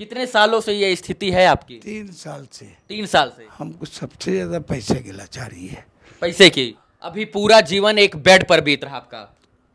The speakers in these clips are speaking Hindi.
कितने सालों से ये स्थिति है आपकी? तीन साल से। तीन साल से। हमको सबसे ज़्यादा पैसे की लाचारी है। पैसे की? अभी पूरा जीवन एक बेड पर बीत रहा आपका।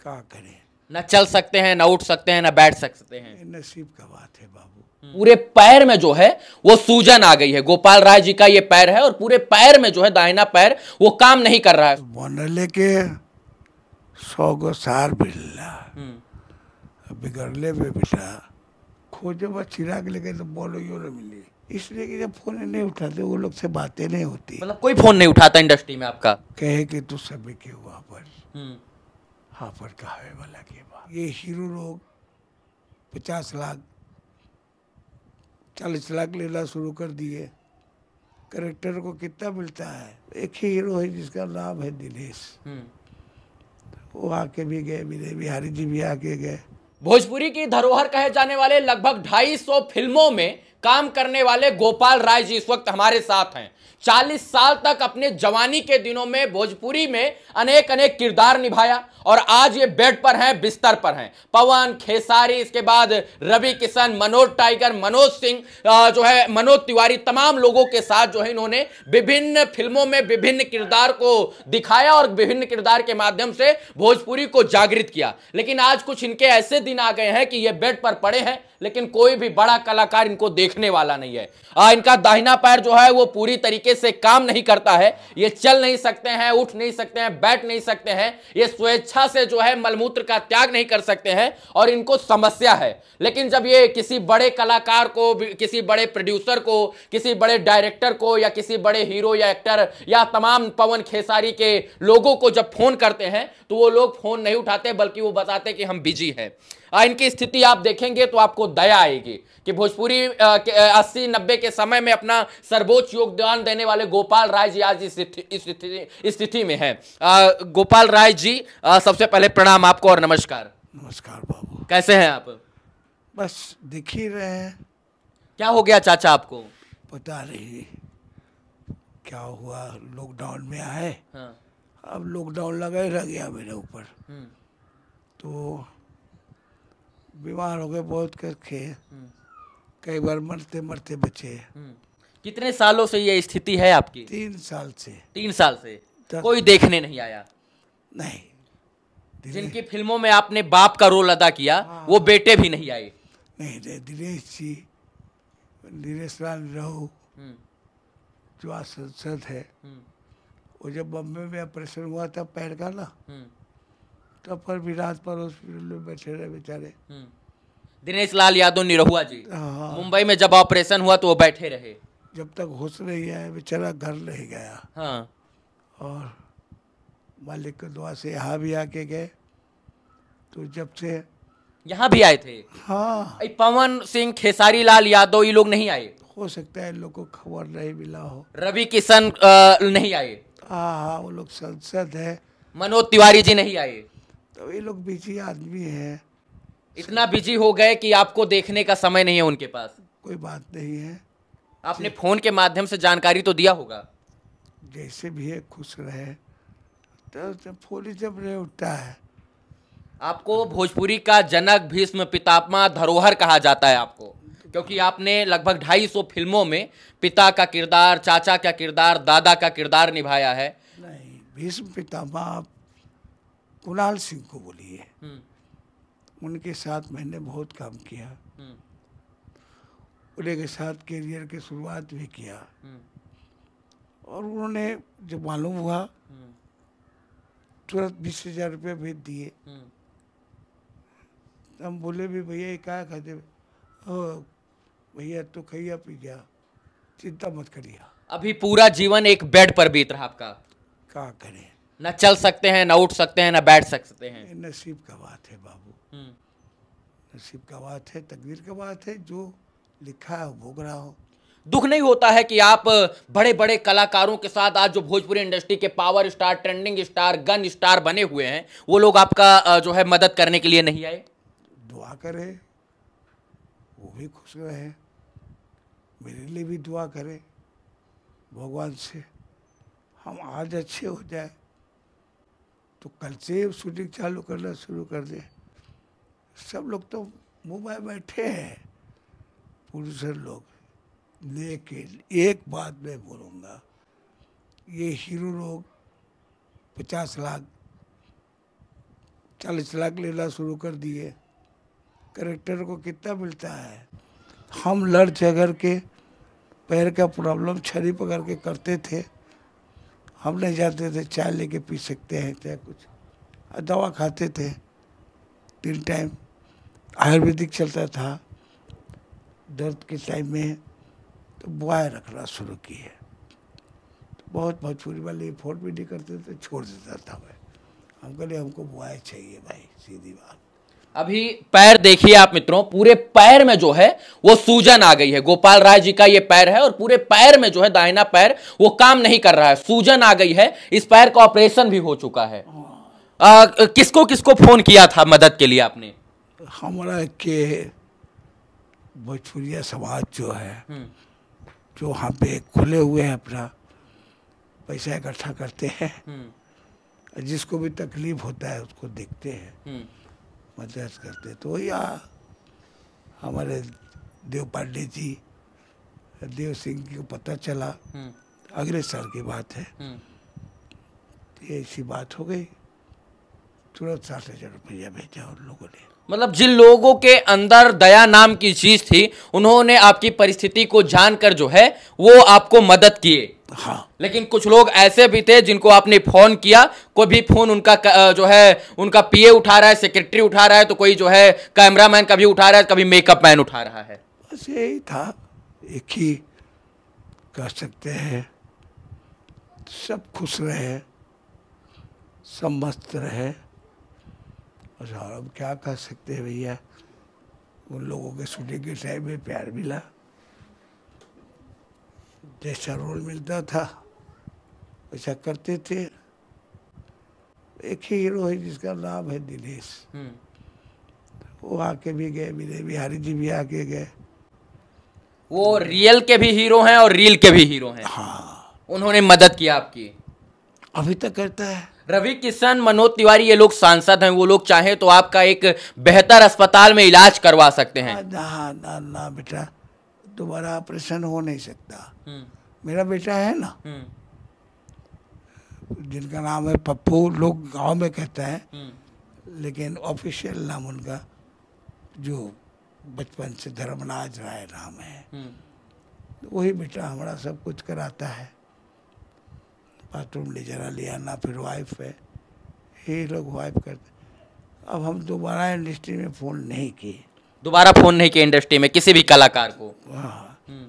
क्या करें? न चल सकते हैं न उठ सकते हैं न बैठ सकते हैं। नसीब का बात है बाबू। पूरे पैर में जो है वो सूजन आ गई है। गोपाल राय जी का ये पैर है और पूरे पैर में जो है दाहिना पैर वो काम नहीं कर रहा है। बनले के सौ गो सार हम्म, बिगड़ले में बेटा। खोजो बस चिराग लेके तो बोलो यो न मिली। इसलिए कि जब फ़ोन नहीं उठाते वो लोग से बातें नहीं होती। मतलब कोई फ़ोन नहीं उठाता इंडस्ट्री में आपका? कहे कि तू सभी के हुआ पर। हम्म, हाँ पर कहावे वाला के बाद ये हीरो लोग पचास लाख चालीस लाख लेना शुरू कर दिए। करेक्टर को कितना मिलता है? एक ही हीरो है जिसका नाम है दिनेश। हम्म। वो आके भी गए विजय बिहारी जी भी आके गए। भोजपुरी की धरोहर कहे जाने वाले लगभग 250 फ़िल्मों में काम करने वाले गोपाल राय जी इस वक्त हमारे साथ हैं। 40 साल तक अपने जवानी के दिनों में भोजपुरी में अनेक अनेक किरदार निभाया और आज ये बेड पर हैं, बिस्तर पर हैं। पवन, खेसारी, इसके बाद रवि किशन, मनोज टाइगर, मनोज सिंह जो है, मनोज तिवारी, तमाम लोगों के साथ जो है इन्होंने विभिन्न फ़िल्मों में विभिन्न किरदार को दिखाया और विभिन्न किरदार के माध्यम से भोजपुरी को जागृत किया। लेकिन आज कुछ इनके ऐसे दिन आ गए हैं कि ये बेड पर पड़े हैं, लेकिन कोई भी बड़ा कलाकार इनको देखने वाला नहीं है। आ, इनका दाहिना पैर जो है वो पूरी तरीके से काम नहीं करता है। ये चल नहीं सकते हैं उठ नहीं सकते हैं बैठ नहीं सकते हैं। ये स्वेच्छा से जो है मलमूत्र का त्याग नहीं कर सकते हैं और इनको समस्या है। लेकिन जब ये किसी बड़े कलाकार को किसी बड़े प्रोड्यूसर को किसी बड़े डायरेक्टर को या किसी बड़े हीरो या एक्टर या तमाम पवन खेसारी के लोगों को जब फ़ोन करते हैं तो वो लोग फ़ोन नहीं उठाते बल्कि वो बताते कि हम बिज़ी हैं। इनकी स्थिति आप देखेंगे तो आपको दया आएगी कि भोजपुरी अस्सी नब्बे के समय में अपना सर्वोच्च योगदान देने वाले गोपाल राय जी आज इस स्थिति में है। आ, गोपाल राय जी आ, सबसे पहले प्रणाम आपको और नमस्कार। नमस्कार बाबू। कैसे हैं आप? बस दिख ही रहे हैं। क्या हो गया चाचा आपको? पता नहीं क्या हुआ लॉकडाउन में आए। हाँ, अब लॉकडाउन लगा ही रह गया मेरे ऊपर। हम्म, तो बीमार हो गए बहुत करके। हम्म, कई बार मरते मरते बचे। हम्म। कितने सालों से ये स्थिति है आपकी? तीन साल से। तीन साल से। कोई देखने नहीं आया। नहीं। जिनकी फ़िल्मों में आपने बाप का रोल अदा किया हाँ। वो बेटे भी नहीं आए। नहीं दिनेश जी दिनेश लाल रहू हम्म, जो आज संसद है वो जब बम्बे में ऑपरेशन हुआ था पैर का ना तब पर भी रात पर हॉस्पिटल में बैठे रहे बेचारे। हम्म। दिनेश लाल यादव निरहुआ जी। हाँ। मुंबई में जब ऑपरेशन हुआ तो वो बैठे रहे। जब तक होश नहीं आया बेचारा घर नहीं गया। हाँ। और मालिक की दुआ से यहाँ भी आके गए। तो जब से यहाँ भी आए थे? हाँ। पवन सिंह खेसारी लाल यादव ये लोग नहीं आए? हो सकता है इन लोग को खबर नहीं मिला हो। रवि किशन नहीं आए। हाँ हाँ वो लोग संसद है। मनोज तिवारी जी नहीं आए। तो ये लोग बिज़ी आदमी है। इतना बिज़ी हो गए कि आपको देखने का समय नहीं है उनके पास। कोई बात नहीं है। आपने फ़ोन के माध्यम से जानकारी तो दिया होगा। जैसे भी है खुश रहे। तो जब फ़ोन जब नहीं उठता है। आपको भोजपुरी का जनक भीष्म पितामह धरोहर कहा जाता है आपको। क्योंकि आपने लगभग ढाई सौ फ़िल्मों में पिता का किरदार चाचा का किरदार दादा का किरदार निभाया है। नहीं भीष्म पितामह आप कुणाल सिंह को बोलिए। हम्म, उनके साथ मैंने बहुत काम किया। हम्म, उन्हीं के साथ करियर की शुरुआत भी किया। हम्म, और उन्होंने जब मालूम हुआ तुरंत बीस हज़ार रुपये भेज दिए। हम बोले भी भैया ये क्या खाते भैया तो खैया पी गया चिंता मत करिए। अभी पूरा जीवन एक बेड पर बीत रहा आपका। क्या करें? न चल सकते हैं न उठ सकते हैं न बैठ सकते हैं। नसीब का बात है बाबू। हम्म, नसीब का बात है तकदीर का बात है जो लिखा है भोग रहा हो। दुख नहीं होता है कि आप बड़े बड़े कलाकारों के साथ आज जो भोजपुरी इंडस्ट्री के power star trending star gun star बने हुए हैं वो लोग आपका जो है मदद करने के लिए नहीं आए? दुआ करे वो भी खुश रहे मेरे लिए भी दुआ करे भगवान से हम आज अच्छे हो जाए। तो कल से शूटिंग चालू करना शुरू कर दे। सब लोग तो मुंबई बैठे हैं प्रोड्यूसर लोग। लेकिन एक बात मैं बोलूँगा, ये हीरो लोग पचास लाख, चालीस लाख लेना शुरू कर दिए। करेक्टर को कितना मिलता है? हम लड़ झगड़ के, पैर का प्रॉब्लम छड़ी पकड़ के करते थे। हम नहीं जाते थे, चाय लेके पी सकते हैं, चाहे कुछ। दवा खाते थे, तीन टाइम। आयुर्वेदिक चलता था, दर्द के टाइम में तो बुआएँ रखना शुरू किए। तो बहुत भोजपुरी वाले फ़ोन भी नहीं करते थे, छोड़ देता था मैं। हम कहले हमको बुआएँ चाहिए भाई, सीधी बात। अभी पैर देखिए आप मित्रों पूरे पैर में जो है वो सूजन आ गई है। गोपाल राय जी का ये पैर है और पूरे पैर में जो है दाहिना पैर वो काम नहीं कर रहा है। सूजन आ गई है इस पैर का ऑपरेशन भी हो चुका है। आ, किसको किसको फ़ोन किया था मदद के लिए आपने? हमारा के भोजपुरिया समाज जो है जो वहाँ पे खुले हुए हैं अपना पैसा इकट्ठा करते हैं जिसको भी तकलीफ़ होता है उसको देखते हैं। मदद करते। तो या हमारे देव पांडे जी देव सिंह को पता चला अगले साल की बात है। ऐसी बात हो गई। तुरंत साठ हज़ार रुपया भेजा उन लोगों ने। मतलब जिन लोगों के अंदर दया नाम की चीज़ थी उन्होंने आपकी परिस्थिति को जानकर जो है वो आपको मदद किए। हाँ। लेकिन कुछ लोग ऐसे भी थे जिनको आपने फ़ोन किया कोई भी फ़ोन उनका जो है उनका पीए उठा रहा है सेक्रेटरी उठा रहा है तो कोई जो है कैमरामैन कभी उठा रहा है कभी मेकअप मैन उठा रहा है। बस यही था। एक ही कह सकते हैं सब खुश रहे सब मस्त रहे। और अब क्या कह सकते हैं भैया? उन लोगों के शूटिंग के टाइम में प्यार मिला। जैसा रोल मिलता था वैसा करते थे। एक ही हीरो है जिसका नाम है दिनेश। वो आके भी गए विजय बिहारी जी भी आके गए। वो रियल के भी हीरो हैं और रील के भी हीरो हैं। हाँ। उन्होंने मदद की आपकी। अभी तक करता है। रवि किशन मनोज तिवारी ये लोग सांसद हैं। वो लोग चाहे तो आपका एक बेहतर अस्पताल में इलाज करवा सकते हैं। ना ना ना बेटा। दोबारा ऑपरेशन हो नहीं सकता। हम्म, मेरा बेटा है ना? हम्म, जिनका नाम है पप्पू लोग गाँव में कहते हैं। हम्म, लेकिन ऑफिशियल नाम उनका जो बचपन से धर्मराज राय नाम है। हम्म। वही बेटा हमारा सब कुछ कराता है। बाथरूम ले जाना ले आना फिर वाइफ है। ये लोग वाइफ करते अब हम दोबारा इंडस्ट्री में फ़ोन नहीं किए। दोबारा फ़ोन नहीं किए इंडस्ट्री में किसी भी कलाकार को। हम्म,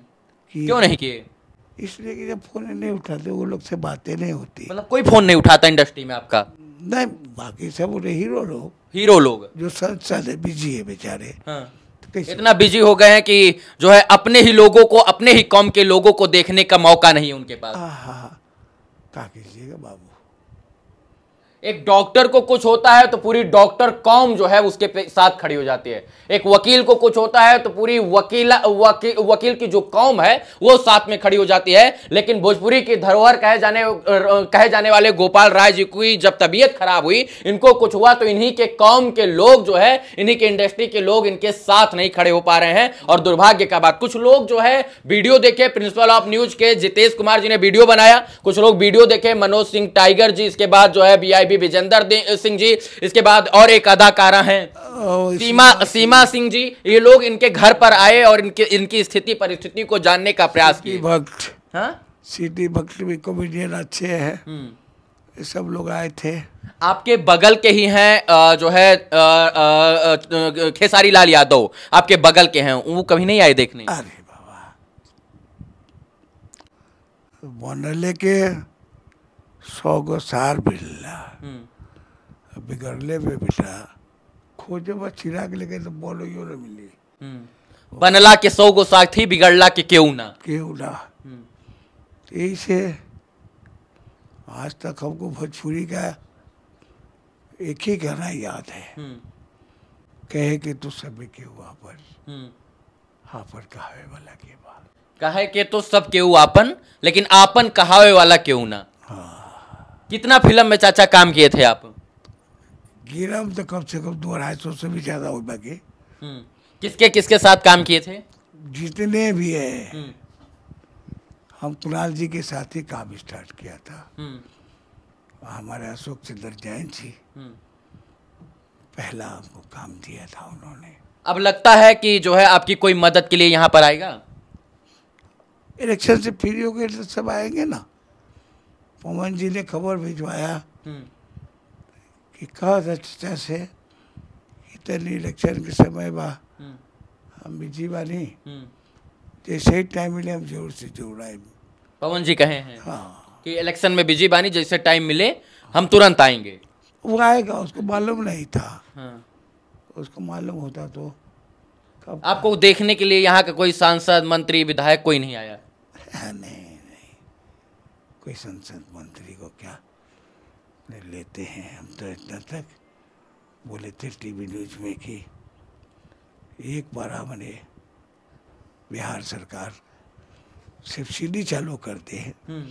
क्यों नहीं किए? इसलिए कि जब फ़ोन नहीं उठाते वो लोग से बातें नहीं होती। मतलब कोई फ़ोन नहीं उठाता इंडस्ट्री में आपका? नहीं बाकी सब उन्हें हीरो लोग। हीरो लोग। जो संसद है बिज़ी है बेचारे। हाँ। तो इतना बिज़ी हो गए हैं कि जो है अपने ही लोगों को अपने ही कौम के लोगों को देखने का मौका नहीं है उनके पास। हाँ हाँ हाँ बाबू। एक डॉक्टर को कुछ होता है तो पूरी डॉक्टर कौम जो है उसके साथ खड़ी हो जाती है। एक वकील को कुछ होता है तो पूरी वकील वकी, वकील की जो कौम है वो साथ में खड़ी हो जाती है। लेकिन भोजपुरी की धरोहर कहे जाने कहे जाने वाले गोपाल राय जी की जब तबीयत खराब हुई इनको कुछ हुआ तो इन्हीं के कौम के लोग जो है इन्हीं के इंडस्ट्री के लोग इनके साथ नहीं खड़े हो पा रहे हैं। और दुर्भाग्य का बात कुछ लोग जो है वीडियो देखे प्रिंसिपल ऑफ़ न्यूज़ के जितेश कुमार जी ने वीडियो बनाया। कुछ लोग वीडियो देखे मनोज सिंह टाइगर जी इसके बाद जो है बीआईबी विजेंदर सिंह जी। इसके बाद और एक अदाकारा हैं। सीमा सीमा सिंह जी ये लोग इनके घर पर आए और इनके इनकी स्थिति परिस्थिति को जानने का प्रयास किए। भक्त हाँ? सिटी भक्त भी कॉमेडियन अच्छे हैं। हम्म। ये सब लोग आए थे। आपके बगल के ही हैं जो है खेसारी लाल यादव। आपके बगल के हैं। वो कभी नहीं आए देखने। अरे बाबा। बनले के सौ गो सार बिल्ला हम्म, बिगड़ले में बेटा। खोजे बस चिराग लेके तो बोलो यो न मिली। हम्म। बनला के सौ गो साथी बिगड़ला के केहू ना। केहू ना। हम्म। यही से आज तक हमको भोजपुरी का एक ही गाना याद है। हम्म, कहे कि तू सब के हुआ पर। हम्म। हाँ पर कहावे वाला के बाद कहे के तो सब केहू आपन लेकिन आपन कहावे वाला केहू ना। कितना फ़िल्म में चाचा काम किए थे आप? गिरम तो कम से कम दो अढ़ाई सौ से भी ज़्यादा हो बाकी। हम्म। किसके किसके साथ काम किए थे? जितने भी है। हम्म, हम कुणाल जी के साथ ही काम स्टार्ट किया था। हम्म, हमारे अशोक चंद्र जैन जी। पहला हमको काम दिया था उन्होंने। अब लगता है कि जो है आपकी कोई मदद के लिए यहाँ पर आएगा? इलेक्शन से फ्री हो गए तो सब आएँगे ना। पवन जी ने खबर भिजवाया हम्म, कि कहा से कि तनी इलेक्शन के समय बा हम्म, हम बिज़ी बानी हम्म। जैसे ही टाइम मिले हम ज़ोर से ज़ोर आए। पवन जी कहे हैं हाँ। कि इलेक्शन में बिज़ी बानी जैसे टाइम मिले हम तुरंत आएँगे। वो आएगा उसको मालूम नहीं था। हाँ। उसको मालूम होता तो आपको देखने के लिए यहाँ का कोई सांसद मंत्री विधायक कोई नहीं आया। नहीं। कोई संसद मंत्री को क्या ले लेते हैं हम तो इतना तक बोले थे टीवी न्यूज़ में कि एक बार हमने बिहार सरकार सब्सिडी चालू करते हैं। हम्म,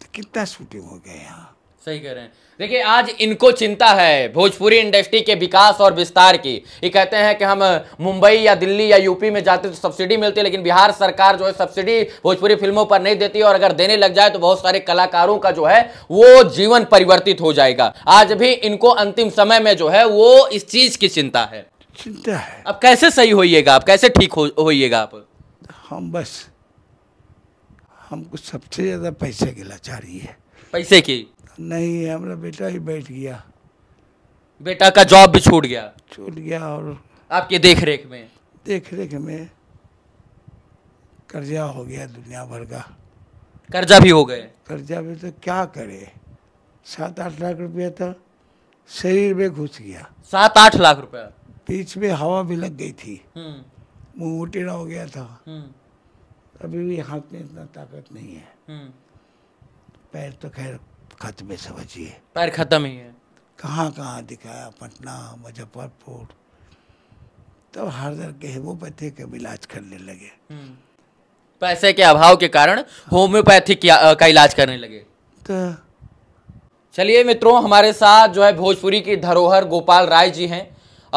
तो कितना शूटिंग हो गया यहाँ? सही कह रहे हैं। देखिए आज इनको चिंता है भोजपुरी इंडस्ट्री के विकास और विस्तार की। ये कहते हैं कि हम मुंबई या दिल्ली या यूपी में जाते तो सब्सिडी मिलती है लेकिन बिहार सरकार जो है सब्सिडी भोजपुरी फ़िल्मों पर नहीं देती और अगर देने लग जाए तो बहुत सारे कलाकारों का जो है वो जीवन परिवर्तित हो जाएगा। आज भी इनको अंतिम समय में जो है वो इस चीज़ की चिंता है। चिंता है। अब कैसे सही होइएगा? आप कैसे ठीक होइएगा आप? हम बस हमको सबसे ज़्यादा पैसे की लाचारी है। पैसे की? नहीं हमारा बेटा ही बैठ गया। बेटा का जॉब भी छूट गया। छूट गया और आपकी देख रेख में। देख रेख में कर्जा हो गया दुनिया भर का। कर्जा भी हो गए। कर्जा में तो क्या करे? सात आठ लाख रुपया था शरीर में घुस गया। सात आठ लाख रुपया। बीच में हवा भी लग गई थी। हम्म। मुँह उटेरा हो गया था। हम्म। अभी भी हाथ में इतना ताकत नहीं है। हम्म। पैर तो खैर खत्म है समझिए पैर खत्म ही है। कहाँ कहाँ दिखाया पटना मुजफ्फरपुर। तब के हेमोपैथी का इलाज करने लगे। पैसे के अभाव के कारण होम्योपैथिक या- का इलाज करने लगे। तो चलिए मित्रों हमारे साथ जो है भोजपुरी की धरोहर गोपाल राय जी हैं।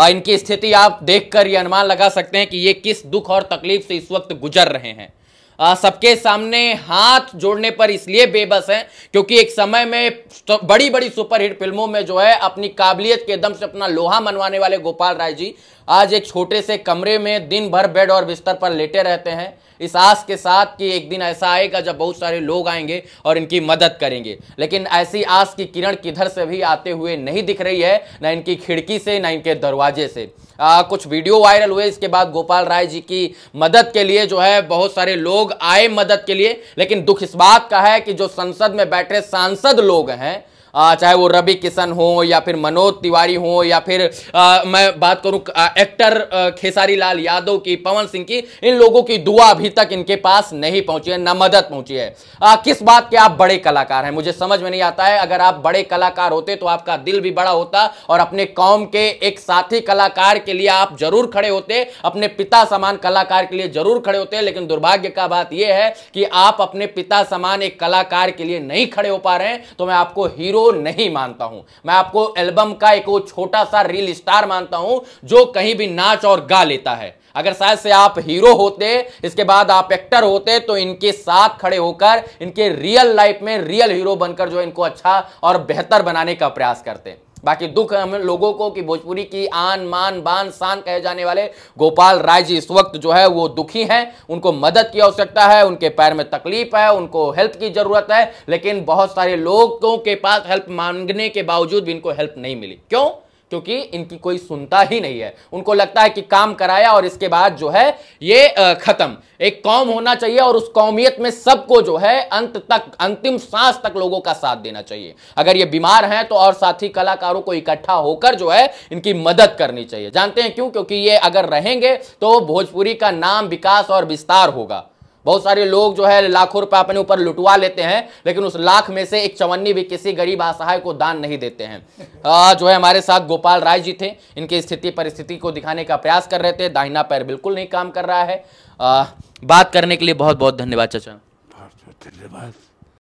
इनकी स्थिति आप देखकर ये अनुमान लगा सकते हैं कि ये किस दुख और तकलीफ़ से इस वक्त गुजर रहे हैं। सबके सामने हाथ जोड़ने पर इसलिए बेबस हैं क्योंकि एक समय में तो बड़ी बड़ी सुपरहिट फ़िल्मों में जो है अपनी काबिलियत के दम से अपना लोहा मनवाने वाले गोपाल राय जी आज एक छोटे से कमरे में दिन भर बेड और बिस्तर पर लेटे रहते हैं। इस आस के साथ कि एक दिन ऐसा आएगा जब बहुत सारे लोग आएँगे और इनकी मदद करेंगे। लेकिन ऐसी आस की किरण किधर से भी आते हुए नहीं दिख रही है ना इनकी खिड़की से ना इनके दरवाजे से। आ, कुछ वीडियो वायरल हुए इसके बाद गोपाल राय जी की मदद के लिए जो है बहुत सारे लोग आए मदद के लिए लेकिन दुख इस बात का है कि जो संसद में बैठे सांसद लोग हैं चाहे वो रवि किशन हो या फिर मनोज तिवारी हो या फिर आ, मैं बात करूँ एक्टर खेसारी लाल यादव की पवन सिंह की इन लोगों की दुआ अभी तक इनके पास नहीं पहुँची है न मदद पहुँची है। आ, किस बात के आप बड़े कलाकार हैं? मुझे समझ में नहीं आता है अगर आप बड़े कलाकार होते तो आपका दिल भी बड़ा होता और अपने कौम के एक साथी कलाकार के लिए आप ज़रूर खड़े होते अपने पिता समान कलाकार के लिए ज़रूर खड़े होते लेकिन दुर्भाग्य का बात यह है कि आप अपने पिता समान एक कलाकार के लिए नहीं खड़े हो पा रहे हैं तो मैं आपको हीरो नहीं मानता हूँ। मैं आपको एल्बम का एक छोटा सा रील स्टार मानता हूँ, जो कहीं भी नाच और गा लेता है। अगर शायद से आप हीरो होते, इसके बाद आप एक्टर होते तो इनके साथ खड़े होकर, इनके रियल लाइफ में रियल हीरो बनकर जो इनको अच्छा और बेहतर बनाने का प्रयास करते। बाकी दुख हम लोगों को कि भोजपुरी की आन, मान, बान शान कहे जाने वाले गोपाल राय जी इस वक्त जो है वो दुखी हैं। उनको मदद की आवश्यकता है, उनके पैर में तकलीफ़ है, उनको हेल्प की ज़रूरत है, लेकिन बहुत सारे लोगों के पास हेल्प मांगने के बावजूद भी इनको हेल्प नहीं मिली। क्यों? क्योंकि इनकी कोई सुनता ही नहीं है। उनको लगता है कि काम कराया और इसके बाद जो है, ये खत्म। एक कौम होना चाहिए और उस कौमियत में सबको जो है, अंत तक, अंतिम सांस तक लोगों का साथ देना चाहिए। अगर ये बीमार हैं तो और साथी कलाकारों को इकट्ठा होकर जो है, इनकी मदद करनी चाहिए। जानते हैं क्यों? क्योंकि ये अगर रहेंगे तो भोजपुरी का नाम विकास और विस्तार होगा। बहुत सारे लोग जो है लाखों रुपए अपने ऊपर लुटवा लेते हैं लेकिन उस लाख में से एक चवन्नी भी किसी गरीब असहाय को दान नहीं देते हैं। आ, जो है हमारे साथ गोपाल राय जी थे इनकी स्थिति परिस्थिति को दिखाने का प्रयास कर रहे थे दाहिना पैर बिल्कुल नहीं काम कर रहा है। आ, बात करने के लिए बहुत बहुत धन्यवाद चाचा। धन्यवाद।